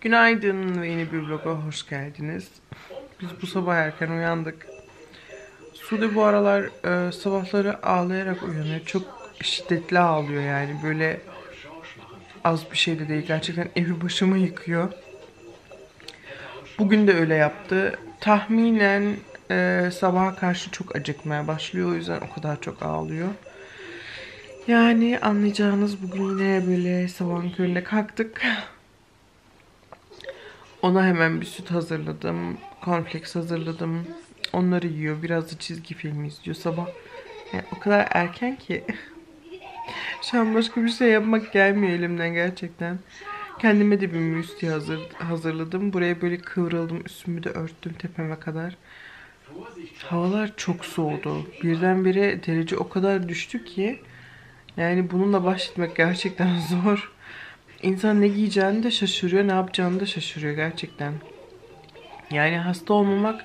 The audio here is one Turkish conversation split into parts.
Günaydın ve yeni bir vloga hoş geldiniz. Biz bu sabah erken uyandık. Sude bu aralar e, sabahları ağlayarak uyanıyor. Çok şiddetli ağlıyor yani böyle az bir şey de değil. Gerçekten evi başıma yıkıyor. Bugün de öyle yaptı. Tahminen e, sabaha karşı çok acıkmaya başlıyor. O yüzden o kadar çok ağlıyor. Yani anlayacağınız bugün yine böyle sabahın köründe kalktık. Ona hemen bir süt hazırladım. Cornflakes hazırladım. Onları yiyor. Biraz da çizgi film izliyor sabah. Yani o kadar erken ki. Şu an başka bir şey yapmak gelmiyor elimden gerçekten. Kendime de bir müsli hazır, hazırladım. Buraya böyle kıvrıldım. Üstümü de örttüm tepeme kadar. Havalar çok soğudu. Birdenbire derece o kadar düştü ki. Yani bununla baş gerçekten zor. İnsan ne giyeceğini de şaşırıyor, ne yapacağını da şaşırıyor gerçekten. Yani hasta olmamak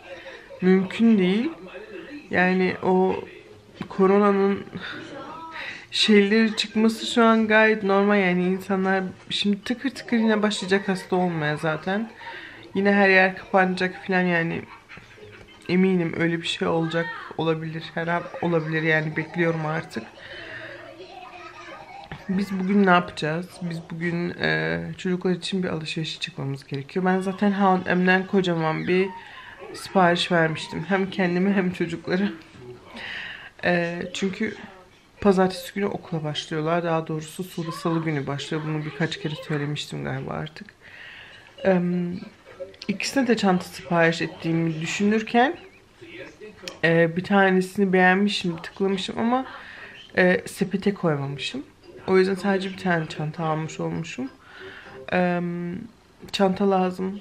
mümkün değil. Yani o koronanın şeyleri çıkması şu an gayet normal yani insanlar şimdi tıkır tıkır yine başlayacak hasta olmaya zaten. Yine her yer kapanacak falan yani eminim öyle bir şey olacak olabilir her an olabilir yani bekliyorum artık. Biz bugün ne yapacağız? Biz bugün e, çocuklar için bir alışverişe çıkmamız gerekiyor. Ben zaten H&M'den kocaman bir sipariş vermiştim. Hem kendime hem çocuklara. E, çünkü pazartesi günü okula başlıyorlar. Daha doğrusu salı, salı günü başlıyor. Bunu birkaç kere söylemiştim galiba artık. E, ikisine de çanta sipariş ettiğimi düşünürken e, bir tanesini beğenmişim, tıklamışım ama e, sepete koymamışım. O yüzden sadece bir tane çanta almış olmuşum. Ee, çanta lazım.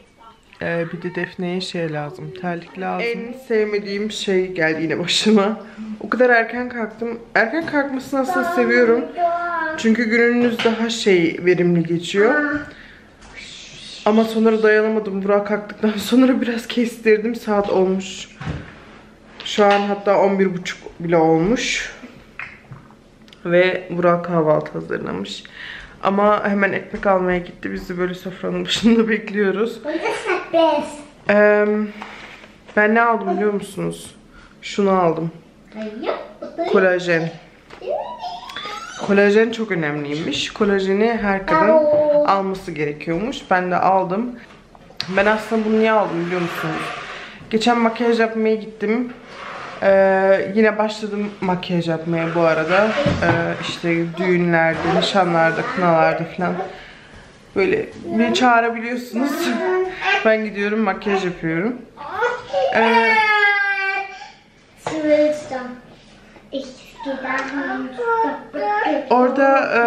Ee, bir de Defne'ye şey lazım. Terlik lazım. En sevmediğim şey geldi yine başıma. O kadar erken kalktım. Erken kalkmasını aslında seviyorum. Çünkü gününüz daha şey verimli geçiyor. Ama sonra dayanamadım. Burak kalktıktan sonra biraz kestirdim. Saat olmuş. Şu an hatta 11.30 bile olmuş. Ve Burak kahvaltı hazırlamış. Ama hemen ekmek almaya gitti. Biz de böyle sofranın başında bekliyoruz. Ee, ben ne aldım biliyor musunuz? Şunu aldım. Kolajen. Kolajen çok önemliymiş. Kolajeni her kadın alması gerekiyormuş. Ben de aldım. Ben aslında bunu niye aldım biliyor musunuz? Geçen makyaj yapmaya gittim. Ee, yine başladım makyaj yapmaya bu arada. Ee, işte düğünlerde, nişanlarda, kınalarda falan. Böyle bir çağırabiliyorsunuz. ben gidiyorum makyaj yapıyorum. Ee, orada e,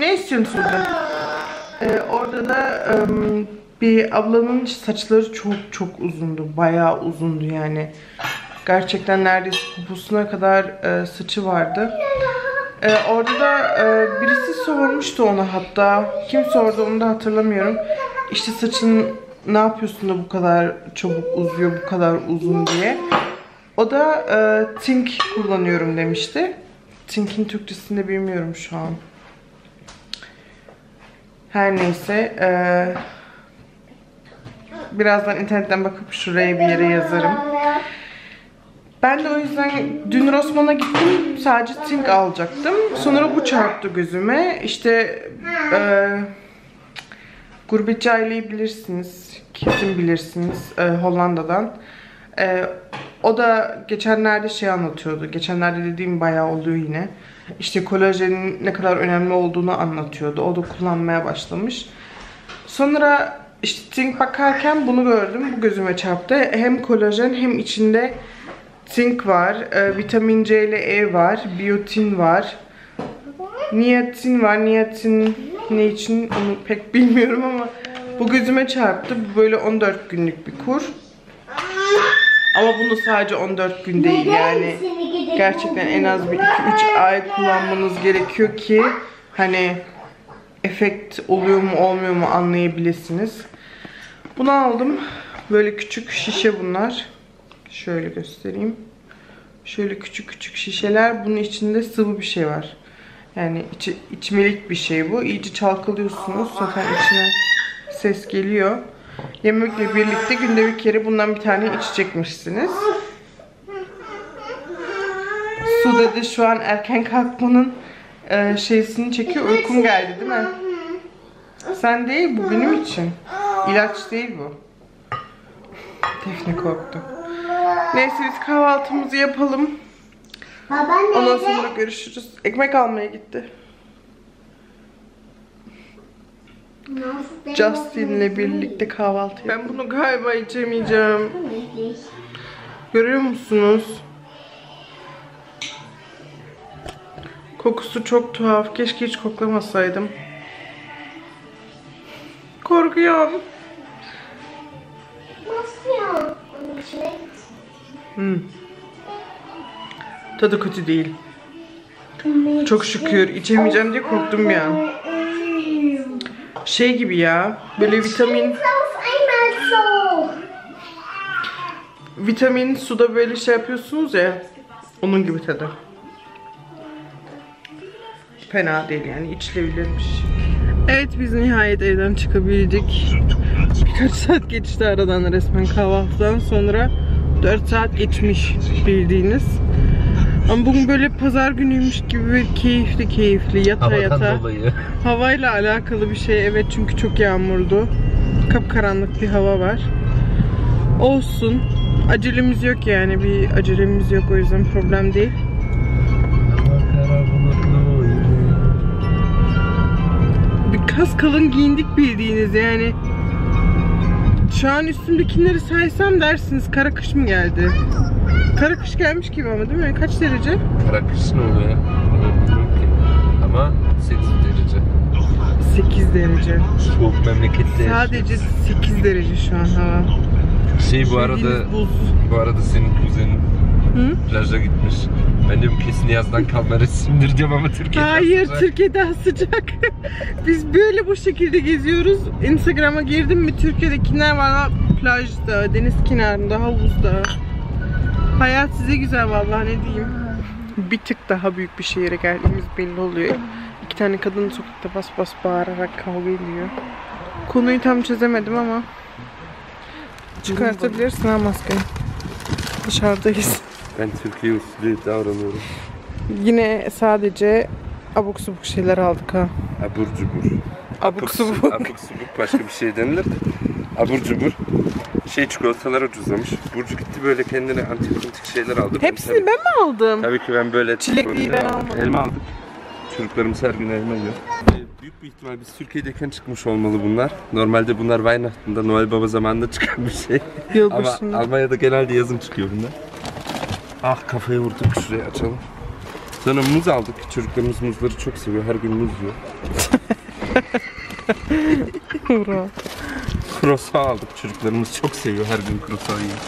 ne istiyorsun? Ee, orada da e, bir ablamın saçları çok çok uzundu. Bayağı uzundu yani. Gerçekten neredeyse poposuna kadar e, saçı vardı. E, orada da e, birisi sormuştu ona hatta. Kim sordu onu da hatırlamıyorum. İşte saçın ne yapıyorsun da bu kadar çabuk uzuyor, bu kadar uzun diye. O da e, Tink kullanıyorum demişti. Tink'in Türkçesini de bilmiyorum şu an. Her neyse. Eee Birazdan internetten bakıp şuraya bir yere yazarım. Ben de o yüzden dün Rossmann'a gittim. Sadece Tink alacaktım. Sonra bu çarptı gözüme. İşte e, Gurbetçi aileyi bilirsiniz. Kesin bilirsiniz. E, Hollanda'dan. E, o da geçenlerde şey anlatıyordu. Geçenlerde dediğim bayağı oluyor yine. İşte kolajenin ne kadar önemli olduğunu anlatıyordu. O da kullanmaya başlamış. Sonra işte Tink bakarken bunu gördüm. Bu gözüme çarptı. Hem kolajen hem içinde Tink var. E, vitamin C ile E var. Biotin var. Niyatin var. Niyatin ne için onu pek bilmiyorum ama bu gözüme çarptı. Bu böyle 14 günlük bir kur. Ama bunu sadece 14 gün değil yani. Gerçekten en az bir 2-3 ay kullanmanız gerekiyor ki hani efekt oluyor mu olmuyor mu anlayabilirsiniz. Bunu aldım. Böyle küçük şişe bunlar. Şöyle göstereyim. Şöyle küçük küçük şişeler. Bunun içinde sıvı bir şey var. Yani içi, içmelik bir şey bu. İyice çalkalıyorsunuz. Zaten içine ses geliyor. Yemekle birlikte günde bir kere bundan bir tane içecekmişsiniz. Su dedi şu an erken kalkmanın e, şeysini çekiyor. Uykum geldi değil mi? Sen değil bu benim için. İlaç değil bu. Defne korktu. Neyse biz kahvaltımızı yapalım. Baba Ondan nerede? sonra görüşürüz. Ekmek almaya gitti. Justin'le birlikte kahvaltı Ben bunu galiba içemeyeceğim. Görüyor musunuz? Kokusu çok tuhaf. Keşke hiç koklamasaydım. Korkuyorum. Nasıl ya? Hmm. Tadı kötü değil. Çok şükür. içemeyeceğim diye korktum ya. Şey gibi ya. Böyle vitamin einmal so. vitamin suda böyle şey yapıyorsunuz ya. Onun gibi tadı. Fena değil yani içilebilirmiş. Evet biz nihayet evden çıkabildik. Birkaç saat geçti aradan resmen kahvaltıdan sonra 4 saat geçmiş bildiğiniz. Ama bugün böyle pazar günüymüş gibi böyle keyifli keyifli yata yata. Havadan dolayı. Havayla alakalı bir şey evet çünkü çok yağmurdu. Kapkaranlık bir hava var. Olsun. Acelemiz yok yani bir acelemiz yok o yüzden problem değil. Kas kalın giyindik bildiğiniz yani. Şu an üstümdekileri saysam dersiniz kara kış mı geldi? Kara kış gelmiş gibi ama değil mi? Kaç derece? Kara kış ne oluyor? Ama 8 derece. 8 derece. Soğuk memlekette. Sadece 8 derece şu an hava. Şey bu arada bu arada senin kuzenin Hı? plaja gitmiş. Ben diyorum kesin yazdan kalma resimdir diyorum ama Türkiye'de Hayır sıcak. Türkiye daha sıcak. Biz böyle bu şekilde geziyoruz. Instagram'a girdim mi Türkiye'de kimler var? Plajda, deniz kenarında, havuzda. Hayat size güzel vallahi ne diyeyim. Bir tık daha büyük bir şehire geldiğimiz belli oluyor. İki tane kadın sokakta bas bas bağırarak kavga ediyor. Konuyu tam çözemedim ama çıkartabilirsin ha maskeyi. Dışarıdayız. Ben Türkiye usulü davranıyorum. Yine sadece abuk subuk şeyler aldık ha. Abur cubur. Abuk subuk. Abuk subuk başka bir şey denilir. Abur cubur. Şey çikolatalar ucuzlamış. Burcu gitti böyle kendine antik antik şeyler aldı. Ben Hepsini tabii- ben mi aldım? Tabii ki ben böyle Çilekliyi ben almadım. Elma aldık. Çocuklarımız her gün elma yiyor. Ee, büyük bir ihtimal biz Türkiye'deyken çıkmış olmalı bunlar. Normalde bunlar Weihnacht'ında Noel Baba zamanında çıkan bir şey. Ama Yılbaşında. Almanya'da genelde yazın çıkıyor bunlar. Ah kafayı vurduk şuraya açalım. Sonra muz aldık. Çocuklarımız muzları çok seviyor. Her gün muz yiyor. Hurra. Croissant aldık. Çocuklarımız çok seviyor. Her gün croissant yiyor.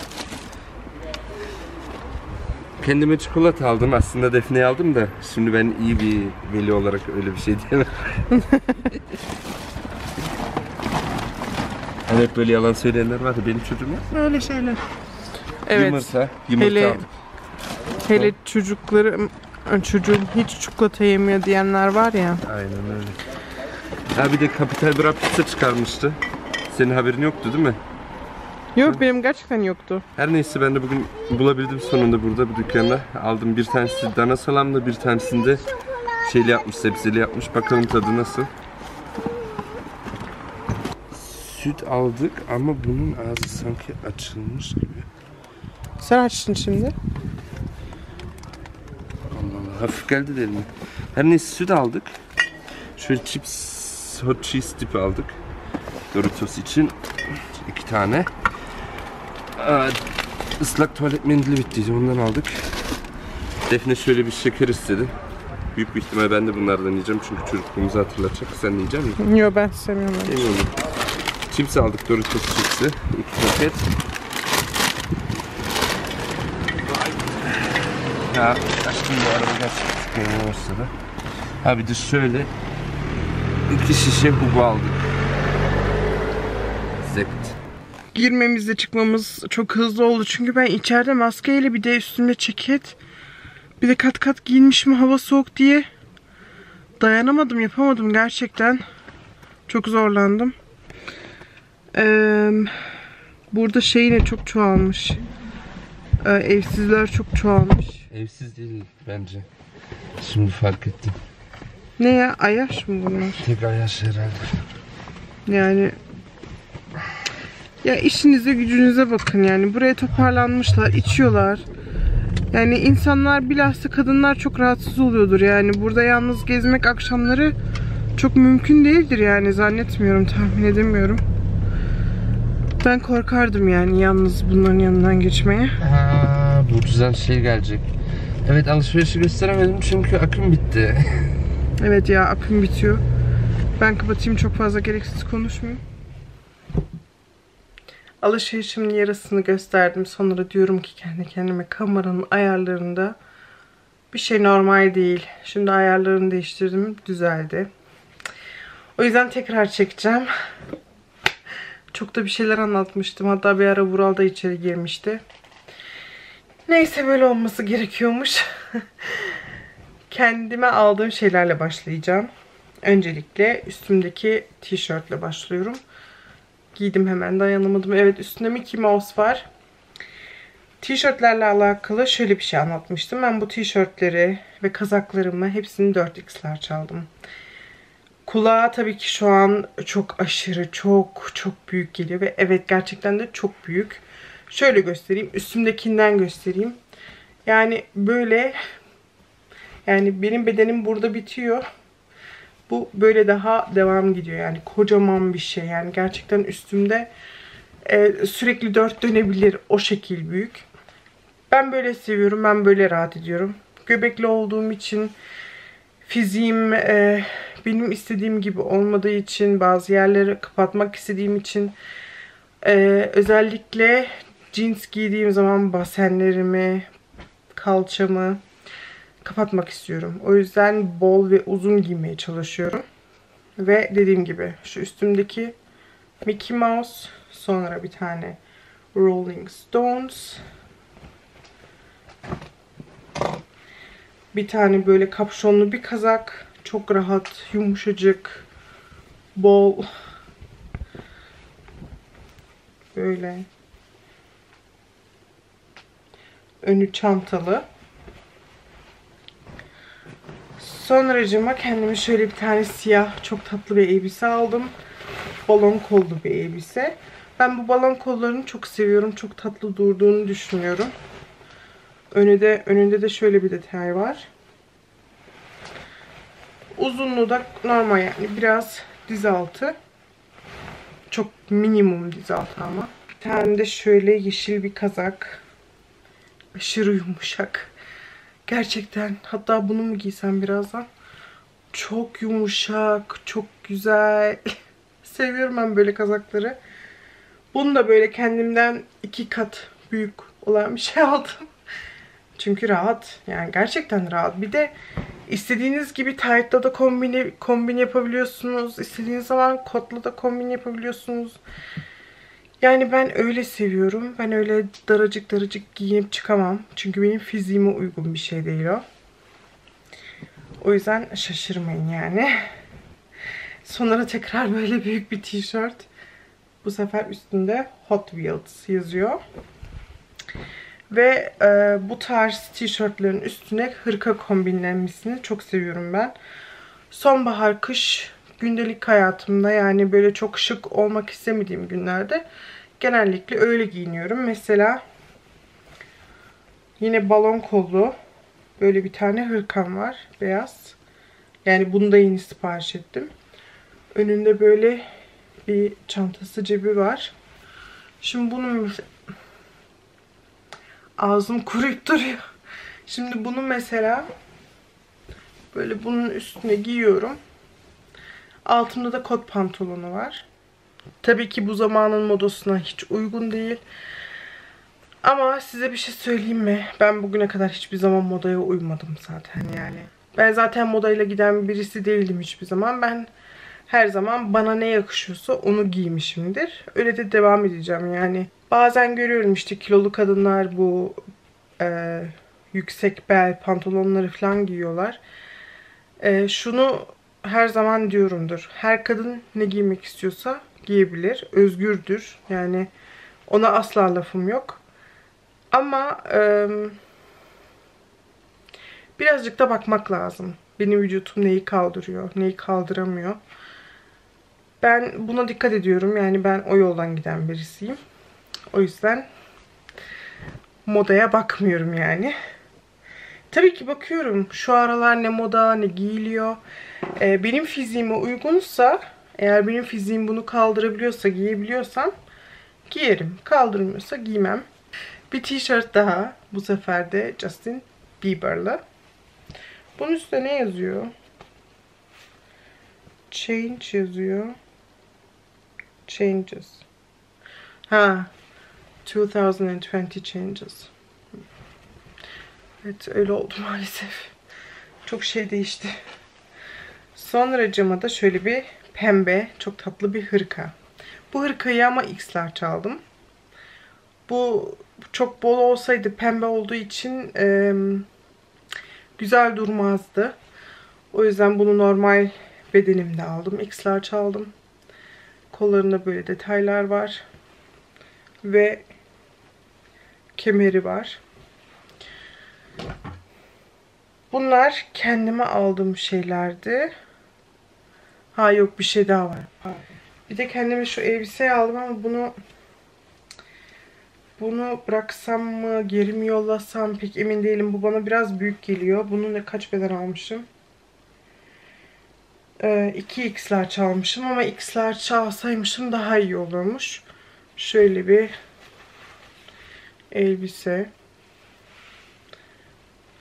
Kendime çikolata aldım. Aslında Defne'yi aldım da şimdi ben iyi bir veli olarak öyle bir şey diyemem. hani hep böyle yalan söyleyenler var da benim çocuğum yok. Öyle şeyler. Evet. Yumurta, yumurta Hele- aldım. Hele çocukları çocuğum hiç çikolata yemiyor diyenler var ya. Aynen öyle. Ha bir de Capital Bra pizza çıkarmıştı. Senin haberin yoktu değil mi? Yok benim gerçekten yoktu. Her neyse ben de bugün bulabildim sonunda burada bu dükkanda. Aldım bir tanesi dana salamlı bir tanesini de şeyli yapmış sebzeli yapmış. Bakalım tadı nasıl. Süt aldık ama bunun ağzı sanki açılmış gibi. Sen açtın şimdi. Hafif geldi de elime. Her neyse süt aldık. Şöyle chips hot cheese tipi aldık. Doritos için iki tane. Aa, ıslak tuvalet mendili bittiydi ondan aldık. Defne şöyle bir şeker istedi. Büyük bir ihtimal ben de bunlardan yiyeceğim çünkü çocukluğumuzu hatırlatacak. Sen yiyecek misin? Yok ben sevmiyorum. Yemiyorum. Chips aldık Doritos chipsi. iki paket. Ya aşkım bu araba gerçekten sıkmaya başladı. Ha bir de şöyle iki şişe hubu aldık. Zekt. Girmemizde çıkmamız çok hızlı oldu. Çünkü ben içeride maskeyle bir de üstümde ceket. Bir de kat kat giyinmişim hava soğuk diye. dayanamadım, yapamadım gerçekten. Çok zorlandım. Ee, burada şey yine çok çoğalmış. Ee, evsizler çok çoğalmış. Evsiz değil bence. Şimdi fark ettim. Ne ya? Ayaş mı bunlar? Tek ayaş herhalde. Yani ya işinize gücünüze bakın yani. Buraya toparlanmışlar, içiyorlar. Yani insanlar bilhassa kadınlar çok rahatsız oluyordur yani. Burada yalnız gezmek akşamları çok mümkün değildir yani zannetmiyorum, tahmin edemiyorum. Ben korkardım yani yalnız bunların yanından geçmeye. Aa, bu güzel şey gelecek. Evet alışverişi gösteremedim çünkü aküm bitti. Evet ya akım bitiyor. Ben kapatayım çok fazla gereksiz konuşmayayım. Alışverişimin yarısını gösterdim. Sonra diyorum ki kendi kendime kameranın ayarlarında bir şey normal değil. Şimdi ayarlarını değiştirdim. Düzeldi. O yüzden tekrar çekeceğim. Çok da bir şeyler anlatmıştım. Hatta bir ara Vural da içeri girmişti. Neyse böyle olması gerekiyormuş. Kendime aldığım şeylerle başlayacağım. Öncelikle üstümdeki tişörtle başlıyorum. Giydim hemen dayanamadım. Evet üstünde Mickey Mouse var. Tişörtlerle alakalı şöyle bir şey anlatmıştım. Ben bu tişörtleri ve kazaklarımı hepsini 4x'ler çaldım. Kulağa tabii ki şu an çok aşırı, çok çok büyük geliyor. Ve evet gerçekten de çok büyük. Şöyle göstereyim. Üstümdekinden göstereyim. Yani böyle yani benim bedenim burada bitiyor. Bu böyle daha devam gidiyor. Yani kocaman bir şey. Yani gerçekten üstümde e, sürekli dört dönebilir. O şekil büyük. Ben böyle seviyorum. Ben böyle rahat ediyorum. Göbekli olduğum için fiziğim e, benim istediğim gibi olmadığı için bazı yerleri kapatmak istediğim için e, özellikle jeans giydiğim zaman basenlerimi, kalçamı kapatmak istiyorum. O yüzden bol ve uzun giymeye çalışıyorum. Ve dediğim gibi şu üstümdeki Mickey Mouse, sonra bir tane Rolling Stones, bir tane böyle kapşonlu bir kazak, çok rahat, yumuşacık, bol, böyle önü çantalı. Sonracıma kendime şöyle bir tane siyah çok tatlı bir elbise aldım. Balon kollu bir elbise. Ben bu balon kollarını çok seviyorum. Çok tatlı durduğunu düşünüyorum. Önünde, önünde de şöyle bir detay var. Uzunluğu da normal yani biraz diz altı. Çok minimum diz altı ama. Bir tane de şöyle yeşil bir kazak. Aşırı yumuşak. Gerçekten. Hatta bunu mu giysem birazdan? Çok yumuşak. Çok güzel. Seviyorum ben böyle kazakları. Bunu da böyle kendimden iki kat büyük olan bir şey aldım. Çünkü rahat. Yani gerçekten rahat. Bir de istediğiniz gibi tight'la da kombin, kombin yapabiliyorsunuz. İstediğiniz zaman kotla da kombin yapabiliyorsunuz. Yani ben öyle seviyorum. Ben öyle daracık daracık giyinip çıkamam. Çünkü benim fiziğime uygun bir şey değil o. O yüzden şaşırmayın yani. Sonra tekrar böyle büyük bir tişört. Bu sefer üstünde Hot Wheels yazıyor. Ve e, bu tarz tişörtlerin üstüne hırka kombinlenmesini çok seviyorum ben. Sonbahar, kış gündelik hayatımda yani böyle çok şık olmak istemediğim günlerde genellikle öyle giyiniyorum. Mesela yine balon kollu böyle bir tane hırkam var. Beyaz. Yani bunu da yeni sipariş ettim. Önünde böyle bir çantası cebi var. Şimdi bunun ağzım kuruyup duruyor. Şimdi bunu mesela böyle bunun üstüne giyiyorum. Altımda da kot pantolonu var. Tabii ki bu zamanın modasına hiç uygun değil. Ama size bir şey söyleyeyim mi? Ben bugüne kadar hiçbir zaman modaya uymadım zaten yani. Ben zaten modayla giden birisi değildim hiçbir zaman. Ben her zaman bana ne yakışıyorsa onu giymişimdir. Öyle de devam edeceğim yani. Bazen görüyorum işte kilolu kadınlar bu e, yüksek bel pantolonları falan giyiyorlar. Ee, şunu her zaman diyorumdur. Her kadın ne giymek istiyorsa giyebilir. Özgürdür. Yani ona asla lafım yok. Ama e, birazcık da bakmak lazım. Benim vücutum neyi kaldırıyor, neyi kaldıramıyor. Ben buna dikkat ediyorum. Yani ben o yoldan giden birisiyim. O yüzden modaya bakmıyorum yani. Tabii ki bakıyorum. Şu aralar ne moda, ne giyiliyor. Ee, benim fiziğime uygunsa, eğer benim fiziğim bunu kaldırabiliyorsa, giyebiliyorsam giyerim. Kaldırmıyorsa giymem. Bir tişört daha. Bu sefer de Justin Bieber'lı. Bunun üstüne ne yazıyor? Change yazıyor. Changes. Ha. 2020 changes. Evet öyle oldu maalesef. Çok şey değişti. Sonra cama da şöyle bir pembe, çok tatlı bir hırka. Bu hırkayı ama X'ler çaldım. Bu çok bol olsaydı pembe olduğu için e, güzel durmazdı. O yüzden bunu normal bedenimde aldım. X'ler çaldım. Kollarında böyle detaylar var. Ve kemeri var. Bunlar kendime aldığım şeylerdi. Ha yok bir şey daha var. Bir de kendime şu elbiseyi aldım ama bunu bunu bıraksam mı, geri mi yollasam pek emin değilim. Bu bana biraz büyük geliyor. Bunu ne kaç beden almışım? Ee, 2x'ler çalmışım ama x'ler çalsaymışım daha iyi olurmuş. Şöyle bir elbise.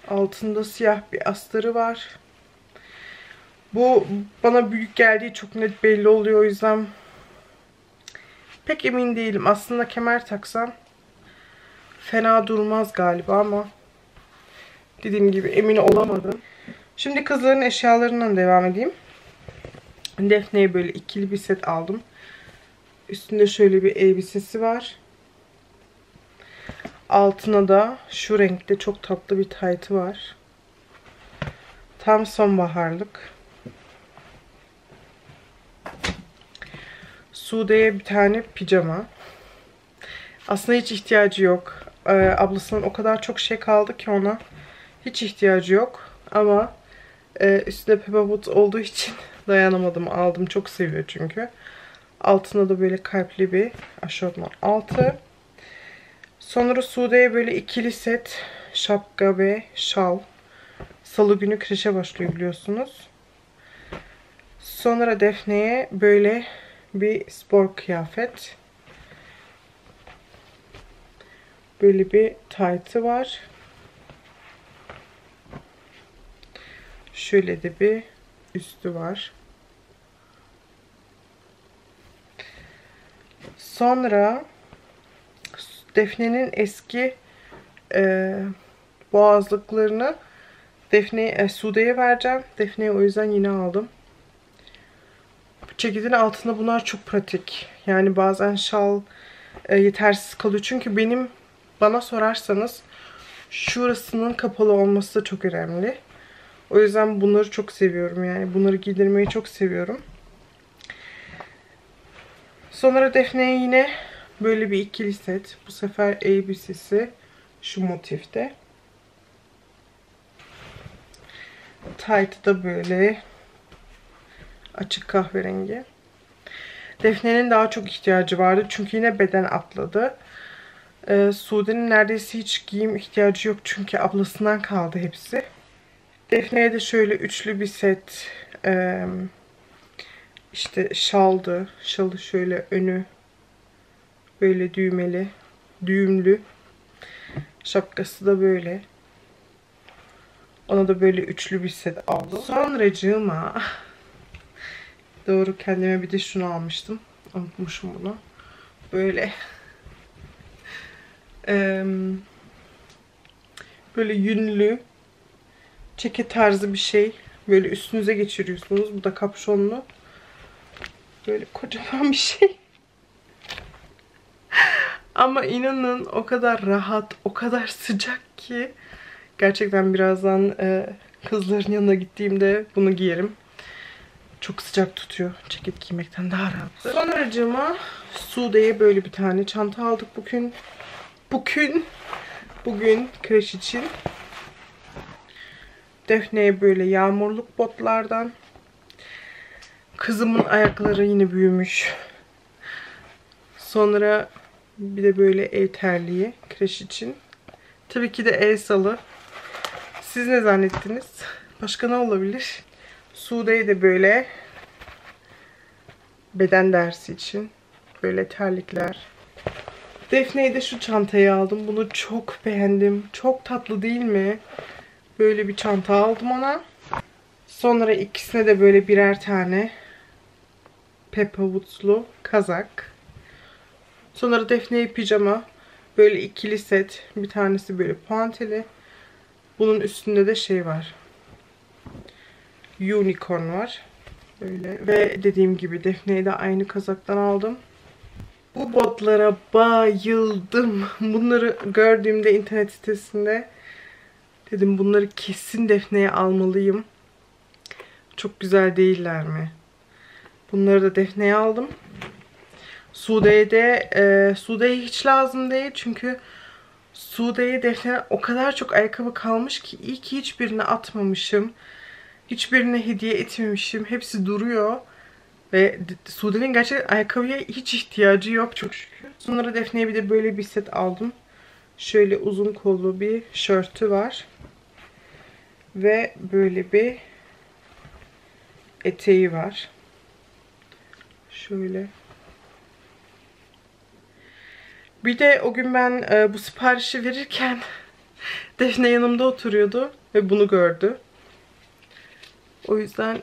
Altında siyah bir astarı var. Bu bana büyük geldiği çok net belli oluyor. O yüzden pek emin değilim. Aslında kemer taksam fena durmaz galiba ama dediğim gibi emin olamadım. Şimdi kızların eşyalarından devam edeyim. Defne'ye böyle ikili bir set aldım. Üstünde şöyle bir elbisesi var. Altına da şu renkte çok tatlı bir taytı var. Tam sonbaharlık. Sude'ye bir tane pijama. Aslında hiç ihtiyacı yok. Ee, ablasının o kadar çok şey kaldı ki ona. Hiç ihtiyacı yok. Ama e, üstünde Peppa Boot olduğu için dayanamadım. Aldım. Çok seviyor çünkü. Altına da böyle kalpli bir aşortman altı. Sonra Sude'ye böyle ikili set şapka ve şal. Salı günü kreşe başlıyor biliyorsunuz. Sonra Defne'ye böyle bir spor kıyafet. Böyle bir taytı var. Şöyle de bir üstü var. Sonra Defne'nin eski e, boğazlıklarını Defne, e, Sude'ye vereceğim. Defne'ye o yüzden yine aldım. Ceketin altında bunlar çok pratik. Yani bazen şal e, yetersiz kalıyor. Çünkü benim bana sorarsanız şurasının kapalı olması da çok önemli. O yüzden bunları çok seviyorum. Yani bunları giydirmeyi çok seviyorum. Sonra Defne'ye yine böyle bir ikili set. Bu sefer elbisesi şu motifte. Tight'ı da böyle açık kahverengi. Defne'nin daha çok ihtiyacı vardı. Çünkü yine beden atladı. Ee, Sude'nin neredeyse hiç giyim ihtiyacı yok. Çünkü ablasından kaldı hepsi. Defne'ye de şöyle üçlü bir set e, işte şaldı. Şalı şöyle önü böyle düğmeli, düğümlü. Şapkası da böyle. Ona da böyle üçlü bir set aldım. Sonracığıma doğru kendime bir de şunu almıştım. Unutmuşum bunu. Böyle böyle yünlü ceket tarzı bir şey. Böyle üstünüze geçiriyorsunuz. Bu da kapşonlu. Böyle kocaman bir şey. Ama inanın o kadar rahat, o kadar sıcak ki gerçekten birazdan e, Kızların yanına gittiğimde bunu giyerim. Çok sıcak tutuyor. Ceket giymekten daha rahat. Sonracığıma Sude'ye böyle bir tane çanta aldık bugün. Bugün. Bugün kreş için. Defne'ye böyle yağmurluk botlardan. Kızımın ayakları yine büyümüş. Sonra bir de böyle ev terliği kreş için. Tabii ki de el salı. Siz ne zannettiniz? Başka ne olabilir? Sude'ye de böyle beden dersi için böyle terlikler. Defne'ye de şu çantayı aldım. Bunu çok beğendim. Çok tatlı değil mi? Böyle bir çanta aldım ona. Sonra ikisine de böyle birer tane Peppa Woods'lu kazak. Sonra Defne'ye pijama. Böyle ikili set. Bir tanesi böyle puanteli. Bunun üstünde de şey var. Unicorn var. Böyle. Ve dediğim gibi Defne'yi de aynı kazaktan aldım. Bu botlara bayıldım. Bunları gördüğümde internet sitesinde dedim bunları kesin Defne'ye almalıyım. Çok güzel değiller mi? Bunları da Defne'ye aldım. Sude'ye de e, Sude'ye hiç lazım değil çünkü Sude'ye Defne o kadar çok ayakkabı kalmış ki iyi ki hiçbirini atmamışım. Hiçbirine hediye etmemişim. Hepsi duruyor. Ve Sude'nin gerçekten ayakkabıya hiç ihtiyacı yok çok şükür. Sonra Defne'ye bir de böyle bir set aldım. Şöyle uzun kollu bir şörtü var. Ve böyle bir eteği var. Şöyle. Bir de o gün ben e, bu siparişi verirken Defne yanımda oturuyordu ve bunu gördü. O yüzden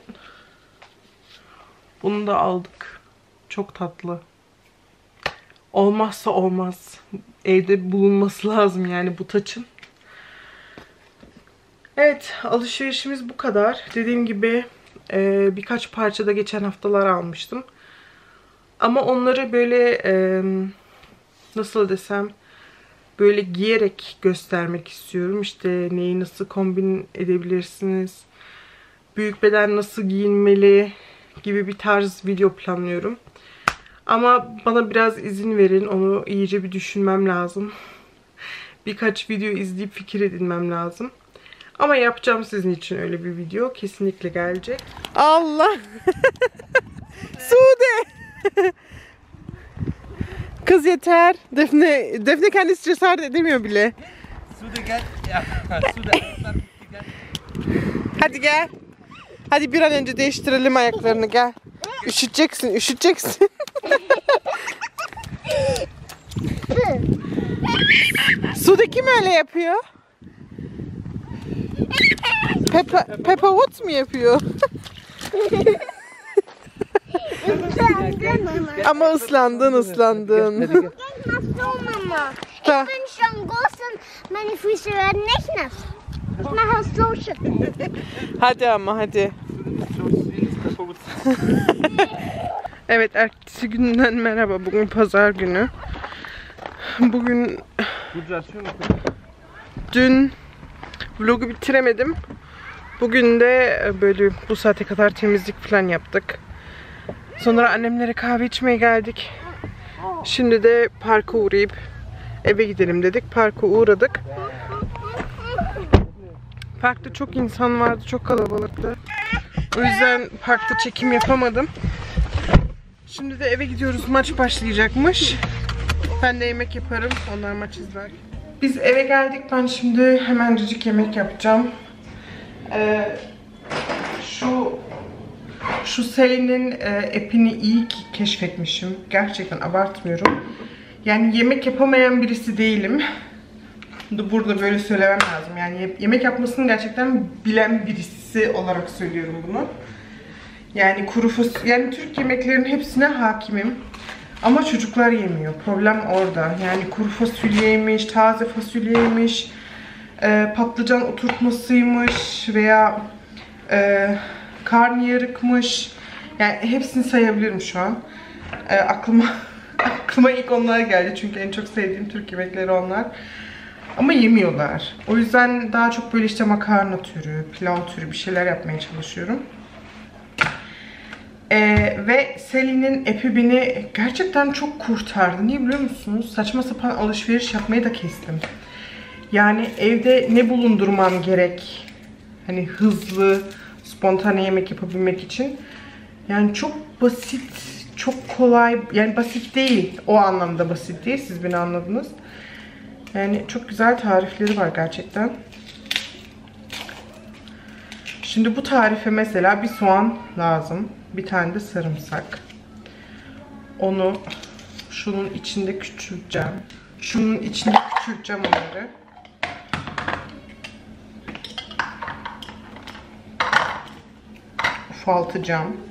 bunu da aldık. Çok tatlı. Olmazsa olmaz. Evde bulunması lazım yani bu taçın. Evet alışverişimiz bu kadar. Dediğim gibi e, birkaç parça da geçen haftalar almıştım. Ama onları böyle e, nasıl desem böyle giyerek göstermek istiyorum. İşte neyi nasıl kombin edebilirsiniz. Büyük beden nasıl giyinmeli gibi bir tarz video planlıyorum. Ama bana biraz izin verin. Onu iyice bir düşünmem lazım. Birkaç video izleyip fikir edinmem lazım. Ama yapacağım sizin için öyle bir video. Kesinlikle gelecek. Allah! Sude! Kız yeter. Defne Defne kendisi cesaret edemiyor bile. Sude gel. Ya, Sude. gel. Hadi gel. Hadi bir an önce değiştirelim ayaklarını gel. Üşüteceksin, üşüteceksin. Sude kim öyle yapıyor? Peppa, Peppa Woods mu yapıyor? Ama ıslandın, ıslandın. Ich bin schon groß und meine Füße werden nicht nass. Mache so schütteln. Hadi ama hadi. Evet ertesi günden merhaba. Bugün pazar günü. Bugün dün vlogu bitiremedim. Bugün de e, böyle bu saate kadar temizlik falan yaptık. Sonra annemlere kahve içmeye geldik. Şimdi de parka uğrayıp eve gidelim dedik. Parka uğradık. Parkta çok insan vardı, çok kalabalıktı. O yüzden parkta çekim yapamadım. Şimdi de eve gidiyoruz. Maç başlayacakmış. Ben de yemek yaparım. Onlar maç izler. Biz eve geldik. Ben şimdi hemencik yemek yapacağım. Ee, şu şu Sally'nin e, app'ini iyi ki keşfetmişim. Gerçekten abartmıyorum. Yani yemek yapamayan birisi değilim. Burada böyle söylemem lazım. Yani ye- yemek yapmasını gerçekten bilen birisi olarak söylüyorum bunu. Yani kuru fasulye, yani Türk yemeklerinin hepsine hakimim. Ama çocuklar yemiyor. Problem orada. Yani kuru fasulyeymiş, taze fasulyeymiş, e, patlıcan oturtmasıymış veya e, karnıyarıkmış. Yani hepsini sayabilirim şu an. E, aklıma aklıma ilk onlar geldi çünkü en çok sevdiğim Türk yemekleri onlar. Ama yemiyorlar. O yüzden daha çok böyle işte makarna türü, pilav türü bir şeyler yapmaya çalışıyorum. Ee, ve Sally'nin epi beni gerçekten çok kurtardı. Niye biliyor musunuz? Saçma sapan alışveriş yapmayı da kestim. Yani evde ne bulundurmam gerek? Hani hızlı, spontane yemek yapabilmek için. Yani çok basit, çok kolay. Yani basit değil. O anlamda basit değil. Siz beni anladınız. Yani çok güzel tarifleri var gerçekten. Şimdi bu tarife mesela bir soğan lazım. Bir tane de sarımsak. Onu şunun içinde küçülteceğim. Şunun içinde küçülteceğim onları. Ufaltacağım.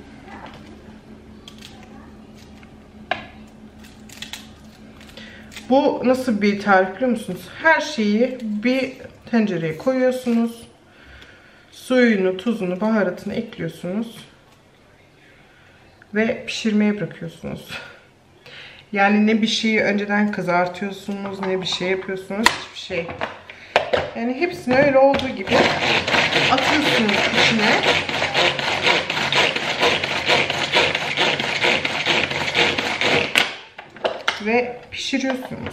Bu nasıl bir tarif biliyor musunuz? Her şeyi bir tencereye koyuyorsunuz. Suyunu, tuzunu, baharatını ekliyorsunuz. Ve pişirmeye bırakıyorsunuz. Yani ne bir şeyi önceden kızartıyorsunuz, ne bir şey yapıyorsunuz, hiçbir şey. Yani hepsini öyle olduğu gibi atıyorsunuz içine. Ve pişiriyorsunuz.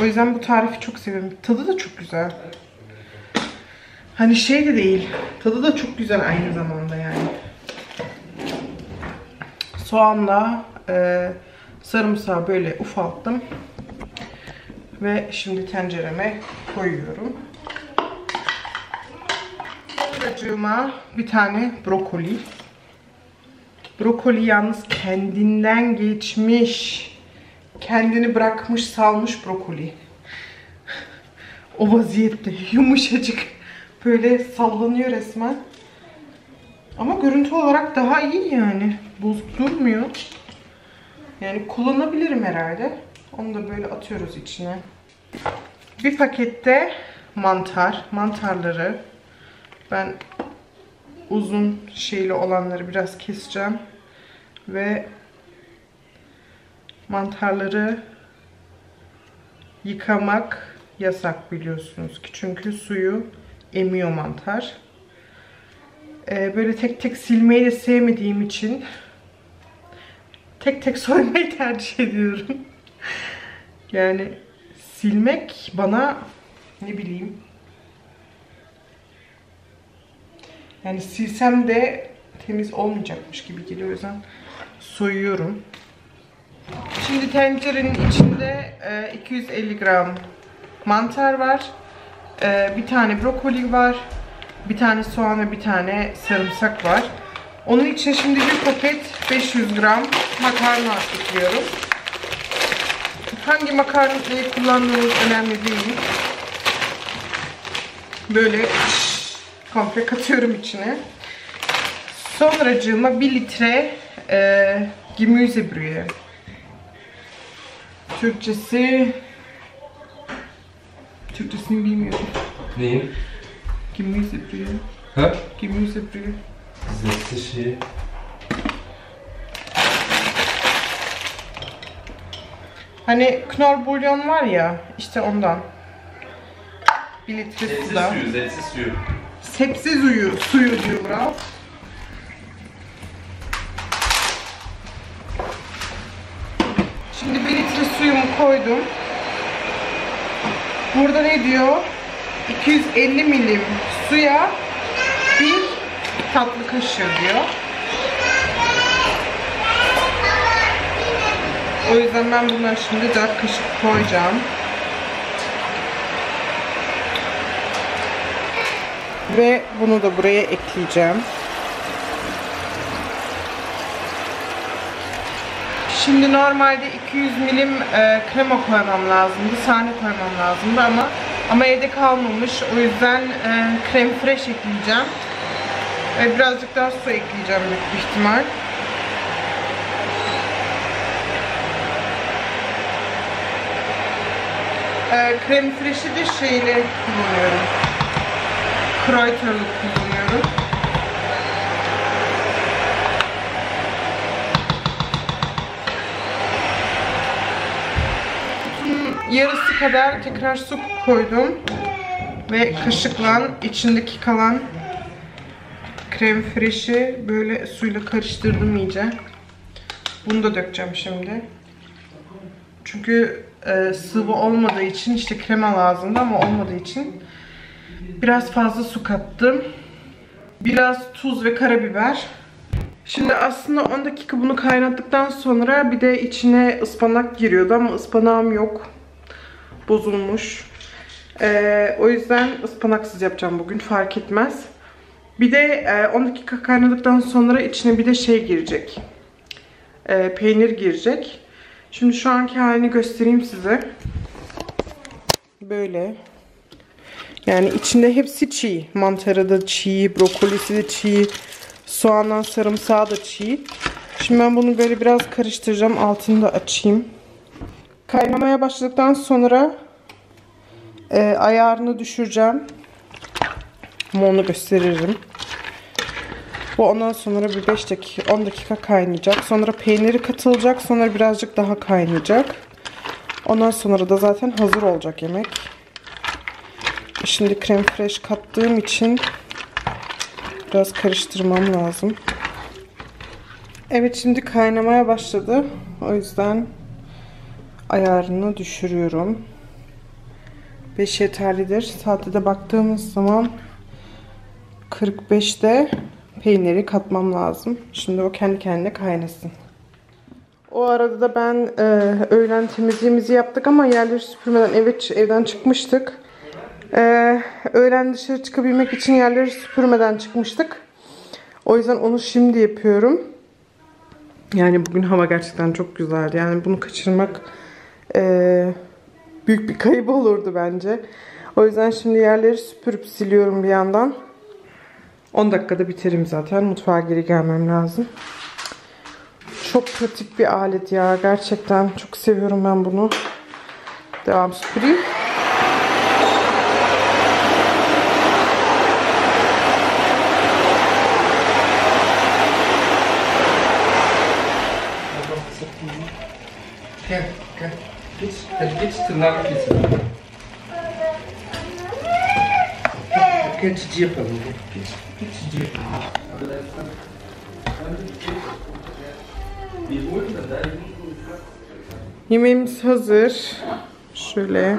O yüzden bu tarifi çok seviyorum. Tadı da çok güzel. Hani şey de değil. Tadı da çok güzel aynı zamanda yani. Soğanla e, sarımsağı böyle ufalttım. Ve şimdi tencereme koyuyorum. Acığıma bir tane brokoli. Brokoli yalnız kendinden geçmiş. Kendini bırakmış, salmış brokoli. O vaziyette yumuşacık. Böyle sallanıyor resmen. Ama görüntü olarak daha iyi yani. Bozuk durmuyor. Yani kullanabilirim herhalde. Onu da böyle atıyoruz içine. Bir pakette mantar. Mantarları ben uzun şeyli olanları biraz keseceğim. Ve mantarları yıkamak yasak biliyorsunuz ki. Çünkü suyu emiyor mantar. Ee, böyle tek tek silmeyi de sevmediğim için tek tek soymayı tercih ediyorum. yani silmek bana ne bileyim yani silsem de temiz olmayacakmış gibi geliyor o yüzden soyuyorum. Şimdi tencerenin içinde e, 250 gram mantar var. E, bir tane brokoli var. Bir tane soğan ve bir tane sarımsak var. Onun için şimdi bir paket 500 gram makarna ekliyorum. Hangi makarnayı kullandığınız önemli değil. Böyle komple katıyorum içine. Sonracığıma 1 litre e, Gemüsebrühe. Türkçesi Türkçesini bilmiyorum. Neyin? Gemüsebrühe. Ha? Gemüsebrühe. Sächsische şey. Hani knor bulyon var ya işte ondan. 1 litre suda. suyu, zeytin suyu. Sepsi suyu, suyu diyor bravo. Şimdi 1 litre suyumu koydum. Burada ne diyor? 250 milim suya bir tatlı kaşığı diyor. O yüzden ben bunları şimdi 4 kaşık koyacağım. Ve bunu da buraya ekleyeceğim. Şimdi normalde 200 milim e, krema koymam lazımdı, sahne koymam lazımdı ama ama evde kalmamış. O yüzden e, krem fresh ekleyeceğim. Ve birazcık daha su ekleyeceğim büyük ihtimal. E, krem fresh'i de şeyle kullanıyorum. Kräuter'lı kullanıyorum. yarısı kadar tekrar su koydum. Ve kaşıkla içindeki kalan krem fresh'i böyle suyla karıştırdım iyice. Bunu da dökeceğim şimdi. Çünkü e, sıvı olmadığı için işte krema lazımdı ama olmadığı için biraz fazla su kattım. Biraz tuz ve karabiber. Şimdi aslında 10 dakika bunu kaynattıktan sonra bir de içine ıspanak giriyordu ama ıspanağım yok. Bozulmuş. Ee, o yüzden ıspanaksız yapacağım bugün fark etmez. Bir de e, 10 dakika kaynadıktan sonra içine bir de şey girecek. Ee, peynir girecek. Şimdi şu anki halini göstereyim size. Böyle. Yani içinde hepsi çiğ. Mantarı da çiğ, brokolisi de çiğ, soğandan sarımsağı da çiğ. Şimdi ben bunu böyle biraz karıştıracağım. Altını da açayım. Kaynamaya başladıktan sonra e, ayarını düşüreceğim. Ama onu gösteririm. Bu ondan sonra bir 5 dakika 10 dakika kaynayacak. Sonra peyniri katılacak. Sonra birazcık daha kaynayacak. Ondan sonra da zaten hazır olacak yemek. Şimdi krem fresh kattığım için biraz karıştırmam lazım. Evet şimdi kaynamaya başladı. O yüzden ayarını düşürüyorum. 5 yeterlidir. Saate de baktığımız zaman 45'te peyniri katmam lazım. Şimdi o kendi kendine kaynasın. O arada da ben e, öğlen temizliğimizi yaptık ama yerleri süpürmeden eve, evden çıkmıştık. E, öğlen dışarı çıkabilmek için yerleri süpürmeden çıkmıştık. O yüzden onu şimdi yapıyorum. Yani bugün hava gerçekten çok güzeldi. Yani bunu kaçırmak e, büyük bir kayıp olurdu bence. O yüzden şimdi yerleri süpürüp siliyorum bir yandan. 10 dakikada bitiririm zaten. Mutfağa geri gelmem lazım. Çok pratik bir alet ya. Gerçekten çok seviyorum ben bunu. Devam süpüreyim. Gel, gel. Geç, tırnağını kesin. Cici yapalım. Gel, geç, geç cici yapalım. Yemeğimiz hazır. Şöyle.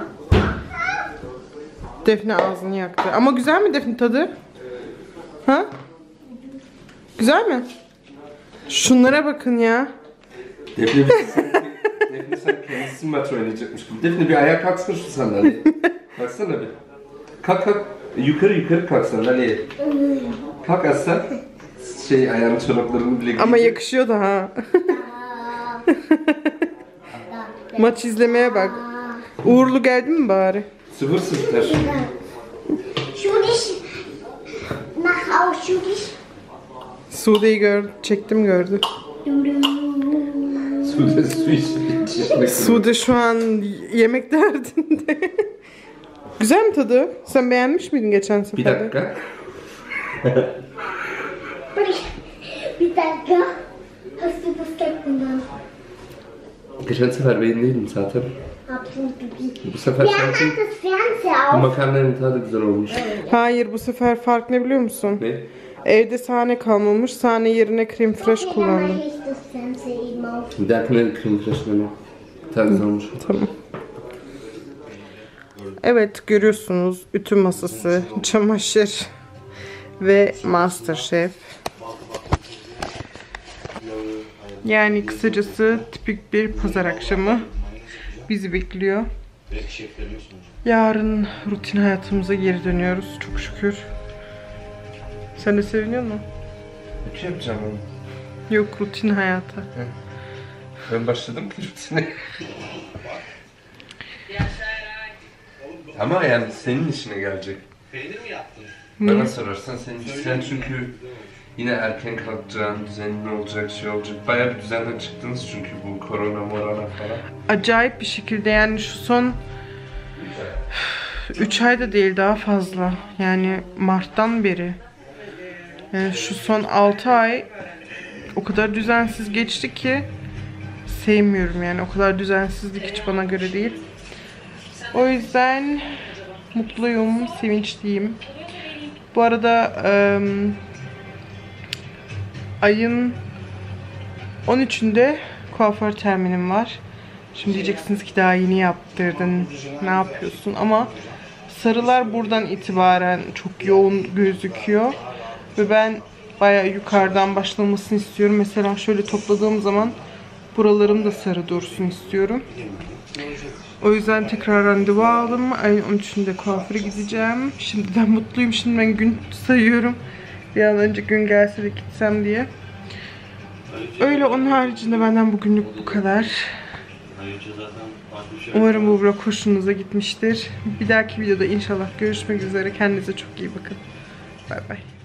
Defne ağzını yaktı. Ama güzel mi Defne tadı? Ha? Güzel mi? Şunlara bakın ya. Defne sen kendisi maç oynayacakmış gibi. Defne bir ayağa kalksana şu sandalyeye. Kalksana bir. Kalk kalk. Yukarı yukarı kalk sandalyeye. Kalk aslan. Şey ayağın çoraplarını bile Ama yakışıyor da ha. Maç izlemeye bak. Uğurlu geldi mi bari? Sıfır sıfır. Schulisch. Nach Haus, Schulisch. Sude'yi gör, çektim gördü. Suda su içmek. Sude şu an yemek derdinde. Güzel mi tadı? Sen beğenmiş miydin geçen Bir sefer? dakika. Bir dakika. Hast du das gefunden? Geçen sefer beğendiydim zaten. Bu sefer sanki makarnanın tadı güzel olmuş. Hayır bu sefer fark ne biliyor musun? Ne? Evde sahne kalmamış. Sahne yerine krem fresh kullandım. Bir dahakine krem fresh'leme. Tadı güzel olmuş. Tamam. Evet görüyorsunuz ütü masası, çamaşır ve Masterchef. Yani kısacası tipik bir pazar akşamı bizi bekliyor. Yarın rutin hayatımıza geri dönüyoruz çok şükür. Sen de seviniyor musun? Bir şey yapacağım. Yok rutin hayata. Ben başladım rutine. Ama yani senin işine gelecek. Bana sorarsan senin sen çünkü yine erken kalkacaksın, düzenli olacak, şey olacak. Bayağı bir düzenden çıktınız çünkü bu korona morona falan. Acayip bir şekilde yani şu son 3 ay da değil daha fazla. Yani Mart'tan beri. Yani şu son 6 ay o kadar düzensiz geçti ki sevmiyorum yani. O kadar düzensizlik hiç bana göre değil. O yüzden mutluyum, sevinçliyim. Bu arada em, ayın 13'ünde kuaför terminim var. Şimdi diyeceksiniz ki daha yeni yaptırdın, ne yapıyorsun? Ama sarılar buradan itibaren çok yoğun gözüküyor. Ve ben bayağı yukarıdan başlamasını istiyorum. Mesela şöyle topladığım zaman buralarım da sarı dursun istiyorum. O yüzden tekrar randevu aldım. Ayın 13'ünde kuaföre gideceğim. Şimdiden mutluyum. Şimdi ben gün sayıyorum. Bir an önce gün gelse de gitsem diye. Öyle onun haricinde benden bugünlük bu kadar. Umarım bu vlog hoşunuza gitmiştir. Bir dahaki videoda inşallah görüşmek üzere. Kendinize çok iyi bakın. Bay bay.